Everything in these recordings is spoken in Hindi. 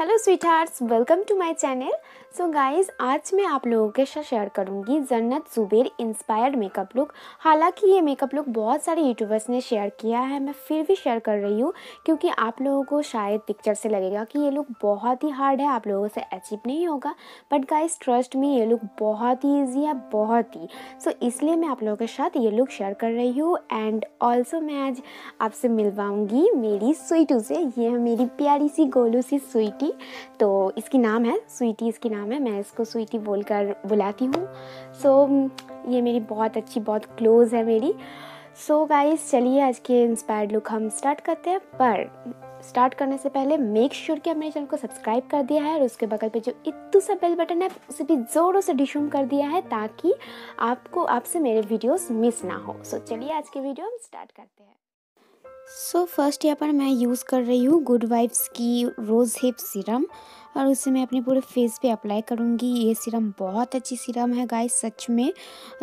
Hello sweethearts welcome to my channel so guys आज मैं आप लोगों के साथ शेयर करूँगी जन्नत जुबेर इंस्पायर्ड मेकअप लुक हालाँकि ये मेकअप लुक बहुत सारे यूट्यूबर्स ने शेयर किया है मैं फिर भी शेयर कर रही हूँ क्योंकि आप लोगों को शायद पिक्चर से लगेगा कि ये लुक बहुत ही हार्ड है आप लोगों से अचीव नहीं होगा. बट गाइज़ ट्रस्ट में ये लुक बहुत ही ईजी है बहुत ही. सो so, इसलिए मैं आप लोगों के साथ ये लुक शेयर कर रही हूँ एंड ऑल्सो मैं आज आपसे मिलवाऊँगी मेरी स्वीटू से. ये है मेरी प्यारी सी गोलू सी स्वीटी. तो इसकी नाम है स्वीटी इसकी नाम है। मैं इसको स्वीटी बोलकर बुलाती हूँ। सो so, ये मेरी बहुत अच्छी बहुत क्लोज़ है मेरी। सो so, गाइस चलिए आज के इंस्पायर्ड लुक हम स्टार्ट करते हैं। पर स्टार्ट करने से पहले मेक श्योर sure कि मेरे चैनल को सब्सक्राइब कर दिया है और उसके बगल पे जो इतू सा बेल बटन है उसे भी ज़ोरों से डिशूम कर दिया है ताकि आपको आपसे मेरे वीडियोस मिस ना हो। सो so, चलिए आज के वीडियो हम स्टार्ट करते हैं। सो फ़र्स्ट यहाँ पर मैं यूज़ कर रही हूँ गुड वाइब्स की रोज़ हिप सीरम और उसे मैं अपने पूरे फेस पे अप्लाई करूँगी। ये सीरम बहुत अच्छी सीरम है गाइस सच में।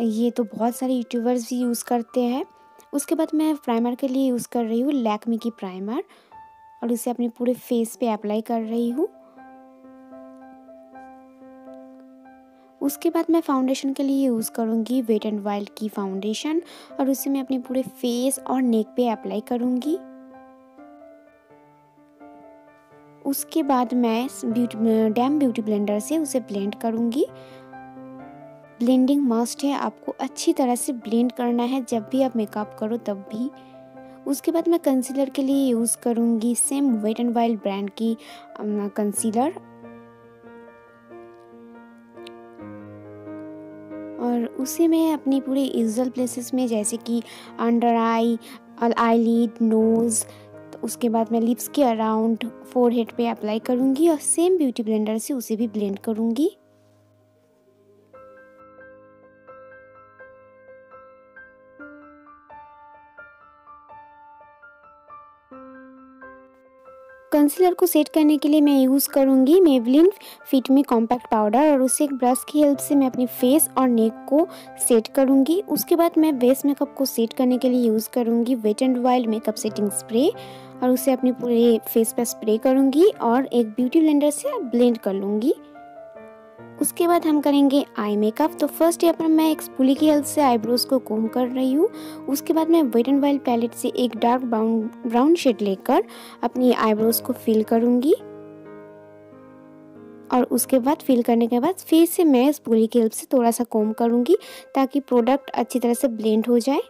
ये तो बहुत सारे यूट्यूबर्स भी यूज़ करते हैं। उसके बाद मैं प्राइमर के लिए यूज़ कर रही हूँ लैकमी की प्राइमर और उसे अपने पूरे फेस पे अप्लाई कर रही हूँ। उसके बाद मैं फाउंडेशन के लिए यूज़ करूँगी वेट एंड वाइल्ड की फाउंडेशन और उसे मैं अपने पूरे फेस और नेक पे अप्लाई करूँगी। उसके बाद मैं ब्यूटी डैम ब्यूटी ब्लेंडर से उसे ब्लेंड करूँगी। ब्लेंडिंग मस्ट है, आपको अच्छी तरह से ब्लेंड करना है, जब भी आप मेकअप करो तब भी। उसके बाद मैं कंसीलर के लिए यूज़ करूँगी same wet and wild brand की कंसीलर और उसे मैं अपने पूरे इजल प्लेसेस में, जैसे कि under eye eyelid nose तो उसके बाद मैं लिप्स के अराउंड फोर हेड पर अप्लाई करूँगी और सेम ब्यूटी ब्लेंडर से उसे भी ब्लेंड करूँगी। कंसीलर को सेट करने के लिए मैं यूज़ करूँगी Maybelline fit me compact powder और उसे एक ब्रश की हेल्प से मैं अपनी फेस और नेक को सेट करूँगी। उसके बाद मैं बेस मेकअप को सेट करने के लिए यूज़ करूँगी wet and wild makeup setting spray और उसे अपने पूरे फेस पर स्प्रे करूँगी और एक ब्यूटी ब्लेंडर से ब्लेंड कर लूँगी। उसके बाद हम करेंगे आई मेकअप। तो फ़र्स्ट यहाँ पर मैं एक स्पूली की हेल्प से आईब्रोज को कोम कर रही हूँ। उसके बाद मैं वेट एंड वाइल्ड पैलेट से एक डार्क ब्राउन ब्राउन शेड लेकर अपनी आईब्रोज को फिल करूँगी। और उसके बाद फिल करने के बाद फिर से मैं स्पूली की हेल्प से थोड़ा सा कोम करूँगी ताकि प्रोडक्ट अच्छी तरह से ब्लेंड हो जाए।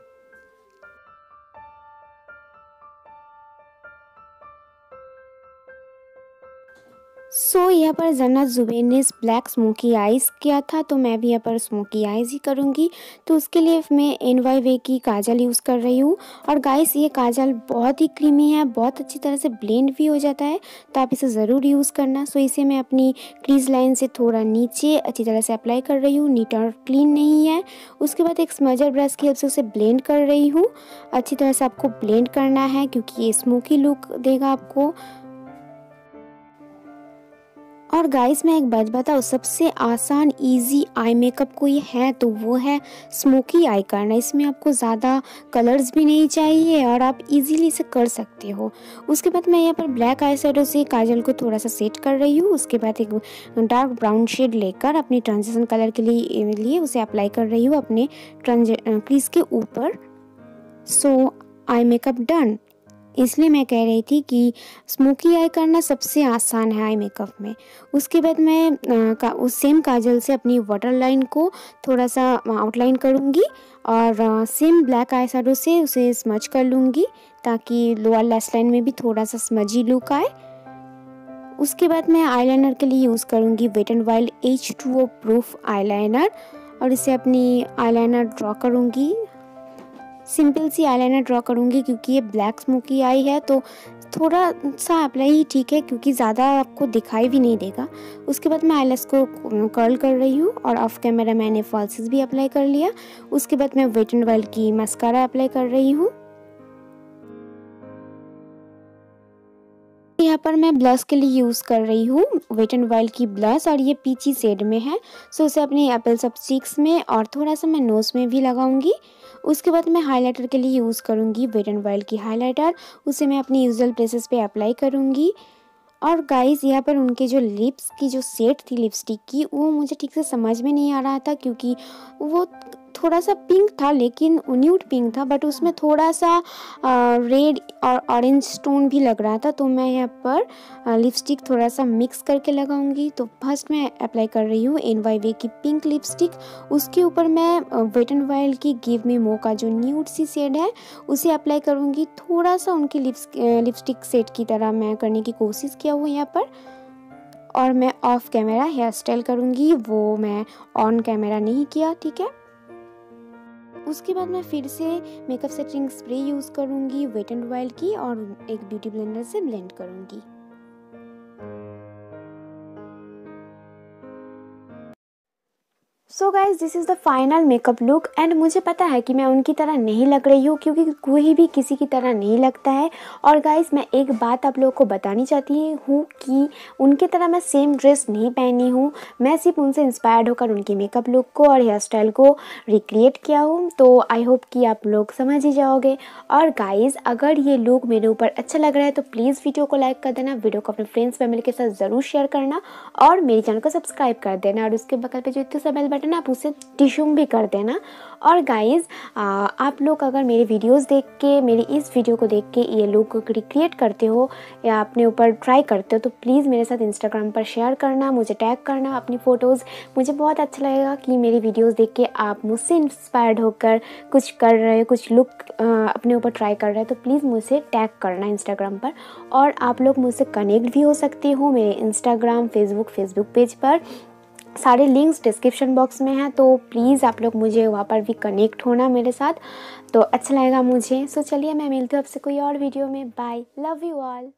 सो so, यहाँ पर जन्नत जुबैन ने ब्लैक स्मोकी आइज़ किया था तो मैं भी यहाँ पर स्मोकी आइज़ ही करूँगी। तो उसके लिए मैं एन वाई वे की काजल यूज़ कर रही हूँ। और गाइस ये काजल बहुत ही क्रीमी है बहुत अच्छी तरह से ब्लेंड भी हो जाता है तो आप इसे ज़रूर यूज़ करना। सो इसे मैं अपनी क्रीज लाइन से थोड़ा नीचे अच्छी तरह से अप्लाई कर रही हूँ नीट और क्लीन नहीं है। उसके बाद एक स्मजर ब्रश की हेल्प से उसे ब्लेंड कर रही हूँ। अच्छी तरह से आपको ब्लेंड करना है क्योंकि ये स्मोकी लुक देगा आपको। और गाइस मैं एक बात बताऊँ, सबसे आसान इजी आई मेकअप कोई है तो वो है स्मोकी आई करना। इसमें आपको ज़्यादा कलर्स भी नहीं चाहिए और आप इजीली इसे कर सकते हो। उसके बाद मैं यहाँ पर ब्लैक आई से काजल को थोड़ा सा सेट कर रही हूँ। उसके बाद एक डार्क ब्राउन शेड लेकर अपनी ट्रांजिशन कलर के लिए लिए उसे अप्लाई कर रही हूँ अपने क्रीज के ऊपर। सो आई मेकअप डन इसलिए मैं कह रही थी कि स्मोकी आई करना सबसे आसान है आई मेकअप में। उसके बाद मैं आ, का, उस सेम काजल से अपनी वाटर लाइन को थोड़ा सा आउटलाइन करूँगी और आ, सेम ब्लैक आई शेडो से उसे स्मच कर लूँगी ताकि लोअर लेस लाइन में भी थोड़ा सा स्मजी लुक आए। उसके बाद मैं आईलाइनर के लिए यूज़ करूँगी wet and wild H two O proof eyeliner और इसे अपनी आईलाइनर ड्रॉ करूँगी। सिंपल सी आईलाइनर ड्रॉ करूँगी क्योंकि ये ब्लैक स्मोकी आई है तो थोड़ा सा अप्लाई ही ठीक है क्योंकि ज़्यादा आपको दिखाई भी नहीं देगा। उसके बाद मैं आईलेस को कर्ल कर रही हूँ और ऑफ़ कैमरा मैंने फॉल्सेस भी अप्लाई कर लिया। उसके बाद मैं वेट एंड वाइल्ड की मस्कारा अप्लाई कर रही हूँ। यहाँ पर मैं ब्लश के लिए यूज़ कर रही हूँ वेट एंड वाइल्ड की ब्लश, और ये पीची सेड में है। सो उसे अपने एप्पल सब चीक्स में और थोड़ा सा मैं नोज़ में भी लगाऊँगी। उसके बाद मैं हाइलाइटर के लिए यूज़ करूँगी वेट एंड वाइल्ड की हाइलाइटर उसे मैं अपनी यूजल प्लेसेस पे अप्लाई करूँगी। और गाइस यहाँ पर उनके जो लिप्स की जो सेट थी लिपस्टिक की, वो मुझे ठीक से समझ में नहीं आ रहा था क्योंकि वो थोड़ा सा पिंक था, लेकिन न्यूट पिंक था बट उसमें थोड़ा सा रेड और ऑरेंज स्टोन भी लग रहा था तो मैं यहाँ पर लिपस्टिक थोड़ा सा मिक्स करके लगाऊँगी। तो फ़र्स्ट मैं अप्लाई कर रही हूँ एन वाई वे की पिंक लिपस्टिक उसके ऊपर मैं वेट एंड वाइल्ड की गिव मी मो का जो न्यूट सी शेड है, उसे अप्लाई करूँगी। थोड़ा सा उनकी लिप्स लिपस्टिक सेट की तरह मैं करने की कोशिश किया हूँ यहाँ पर। और मैं ऑफ़ कैमरा हेयर स्टाइल करूँगी, वो मैं ऑन कैमरा नहीं किया, ठीक है? उसके बाद मैं फिर से मेकअप सेटिंग स्प्रे यूज़ करूँगी वेट एंड वाइल्ड की और एक ब्यूटी ब्लेंडर से ब्लेंड करूँगी। So guys this is the final makeup look and मुझे पता है कि मैं उनकी तरह नहीं लग रही हूँ क्योंकि कोई भी किसी की तरह नहीं लगता है। और गाइज़ मैं एक बात आप लोगों को बतानी चाहती हूँ कि उनकी तरह मैं सेम ड्रेस नहीं पहनी हूँ। मैं सिर्फ़ उनसे इंस्पायर्ड होकर उनकी मेकअप लुक को और हेयर स्टाइल को रिक्रिएट किया हूँ। तो आई होप कि आप लोग समझ ही जाओगे। और गाइज़ अगर ये लुक मेरे ऊपर अच्छा लग रहा है तो प्लीज़ वीडियो को लाइक कर देना वीडियो को अपने फ्रेंड्स फैमिली के साथ ज़रूर शेयर करना और मेरे चैनल को सब्सक्राइब कर देना और उसके बगल पर जो इतने सा बेल बटन आप उसे टिशूम भी कर देना। और गाइज़ आप लोग अगर मेरे वीडियोस देख के, मेरी इस वीडियो को देख के ये लुक रिक्रिएट करते हो या अपने ऊपर ट्राई करते हो तो प्लीज़ मेरे साथ इंस्टाग्राम पर शेयर करना, मुझे टैग करना अपनी फ़ोटोज़ मुझे बहुत अच्छा लगेगा कि मेरी वीडियोस देख के आप मुझसे इंस्पायर्ड होकर कुछ कर रहे हो, कुछ लुक अपने ऊपर ट्राई कर रहे हैं तो प्लीज़ मुझसे टैग करना इंस्टाग्राम पर। और आप लोग मुझसे कनेक्ट भी हो सकते हो मेरे इंस्टाग्राम फेसबुक फेसबुक पेज पर। सारे लिंक्स डिस्क्रिप्शन बॉक्स में हैं तो प्लीज़ आप लोग मुझे वहाँ पर भी कनेक्ट होना मेरे साथ। तो अच्छा लगेगा मुझे। सो चलिए, मैं मिलती हूँ आपसे कोई और वीडियो में। Bye love you all